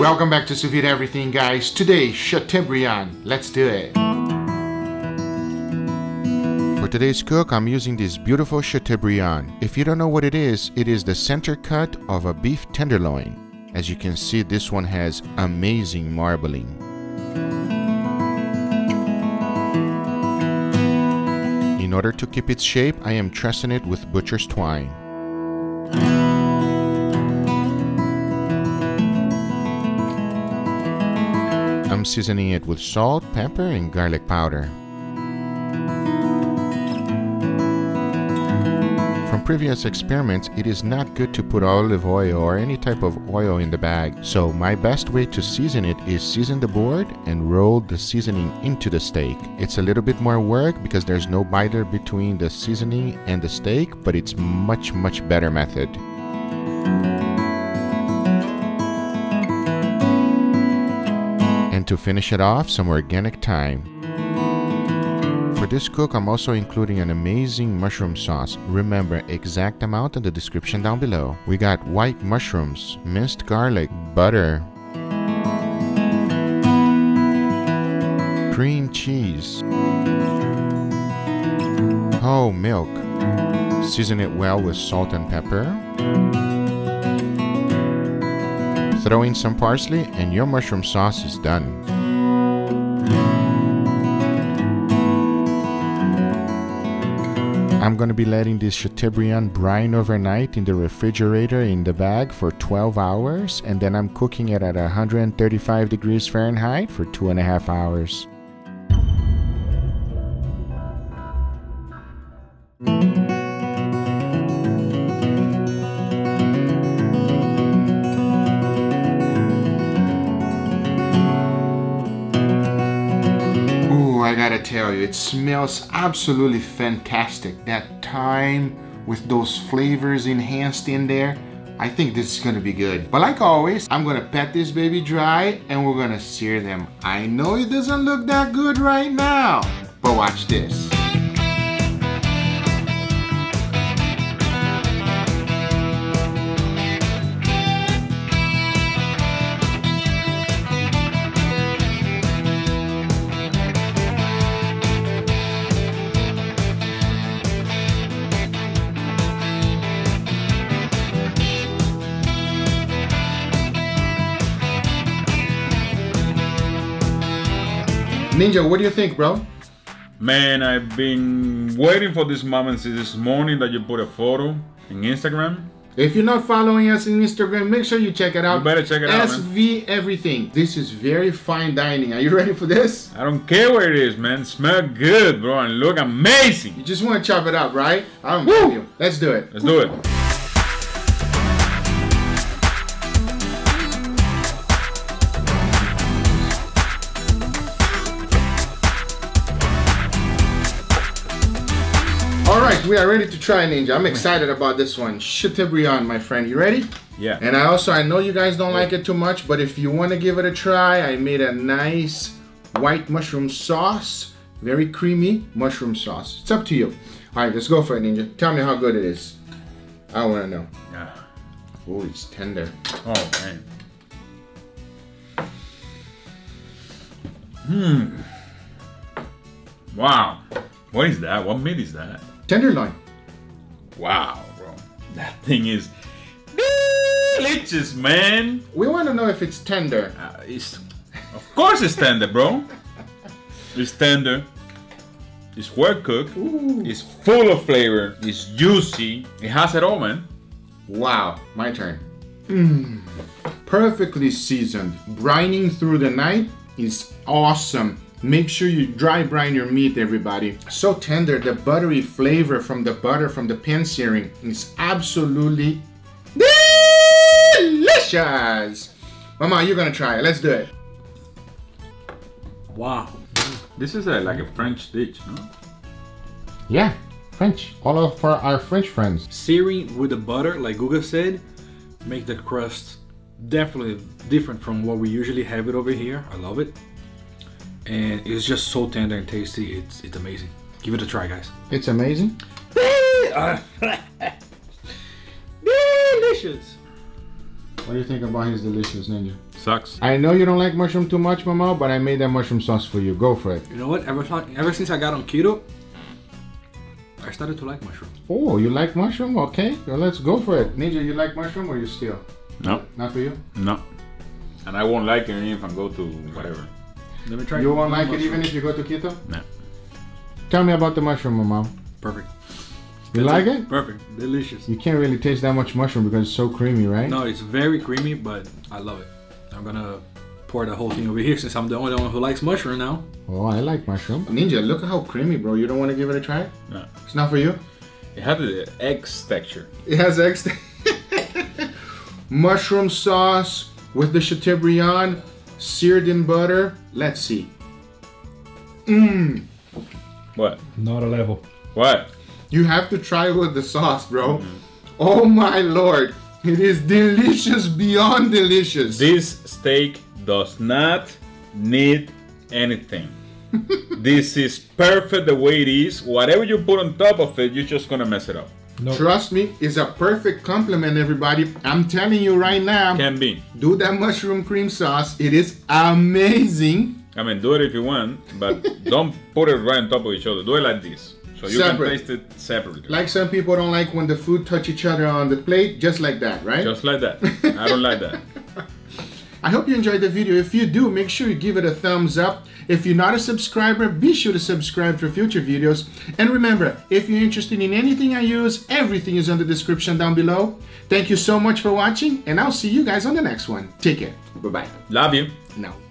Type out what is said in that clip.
Welcome back to Sous Everything, guys. Today, Chateaubriand. Let's do it. For today's cook, I'm using this beautiful Chateaubriand. If you don't know what it is, it is the center cut of a beef tenderloin. As you can see, this one has amazing marbling. In order to keep its shape, I am trussing it with butcher's twine. Seasoning it with salt, pepper, and garlic powder. From previous experiments, it is not good to put olive oil or any type of oil in the bag, so my best way to season it is season the board and roll the seasoning into the steak. It's a little bit more work because there's no biter between the seasoning and the steak, but it's much much better method. And to finish it off, some organic thyme. For this cook, I'm also including an amazing mushroom sauce. Remember, exact amount in the description down below. We got white mushrooms, minced garlic, butter, cream cheese, whole milk. Season it well with salt and pepper. Throw in some parsley and your mushroom sauce is done. I'm gonna be letting this Chateaubriand brine overnight in the refrigerator in the bag for 12 hours and then I'm cooking it at 135 degrees Fahrenheit for two and a half hours. I gotta tell you, it smells absolutely fantastic. That thyme with those flavors enhanced in there. I think this is gonna be good. But like always, I'm gonna pat this baby dry and we're gonna sear them. I know it doesn't look that good right now, but watch this. Ninja, what do you think, bro? Man, I've been waiting for this moment since this morning that you put a photo in Instagram. If you're not following us on Instagram, make sure you check it out. You better check it out, man. SV Everything. This is very fine dining. Are you ready for this? I don't care where it is, man. Smell good, bro, and look amazing. You just want to chop it up, right? I don't blame you. Let's do it. Let's do it. Right, we are ready to try Ninja. I'm excited about this one. Chateaubriand, my friend. You ready? Yeah. And I also, I know you guys don't like it too much, but if you want to give it a try, I made a nice white mushroom sauce. Very creamy mushroom sauce. It's up to you. All right, let's go for it, Ninja. Tell me how good it is. I want to know. Yeah. Oh, it's tender. Oh man. Hmm. Wow. What is that? What meat is that? Tenderloin. Wow, bro. That thing is delicious, man. We want to know if it's tender. Uh, it's, of course it's tender, bro. It's tender. It's well cooked. Ooh. It's full of flavor. It's juicy. It has it all, man. Wow, my turn. Mm. Perfectly seasoned. Brining through the night is awesome. Make sure you dry brine your meat, everybody. So tender, the buttery flavor from the butter from the pan searing is absolutely delicious. Mama, you're gonna try it. Let's do it. Wow. This is a, like a French dish, no? Yeah, French. All of for our French friends. Searing with the butter, like Guga said, make the crust definitely different from what we usually have it over here. I love it. And it's just so tender and tasty. It's it's amazing. Give it a try, guys. It's amazing. Delicious. What do you think about his delicious ninja? Sucks. I know you don't like mushroom too much, Mama, but I made that mushroom sauce for you. Go for it. You know what? Ever, ever since I got on keto, I started to like mushroom. Oh, you like mushroom? Okay, well, let's go for it. Ninja, you like mushroom or you still? No, Not for you? no. And I won't like it even if I go to whatever. Let me try. You won't one like it even if you go to keto? No. Tell me about the mushroom, Mama. Perfect. You like it? Perfect. Delicious. You can't really taste that much mushroom because it's so creamy, right? No, it's very creamy, but I love it. I'm gonna pour the whole thing over here since I'm the only one who likes mushroom now. Oh, I like mushroom. Ninja, look at how creamy, bro. You don't want to give it a try? No. It's not for you? It has the egg texture. It has egg texture. mushroom sauce with the chateaubriand seared in butter. Let's see. Mmm. What? Not a level. What? You have to try it with the sauce, bro. Oh my lord. It is delicious beyond delicious. This steak does not need anything. this is perfect the way it is. Whatever you put on top of it, you're just gonna mess it up. Trust me, it's a perfect compliment, everybody. I'm telling you right now, Can be. do that mushroom cream sauce. It is amazing. I mean, do it if you want, but don't put it right on top of each other. Do it like this, so you Separate. can taste it separately. Like some people don't like when the food touch each other on the plate, just like that, right? just like that. I don't like that. I hope you enjoyed the video. If you do, make sure you give it a thumbs up. If you're not a subscriber, be sure to subscribe for future videos. And remember, if you're interested in anything I use, everything is in the description down below. Thank you so much for watching, and I'll see you guys on the next one. Take care. Bye-bye. Love you. Now.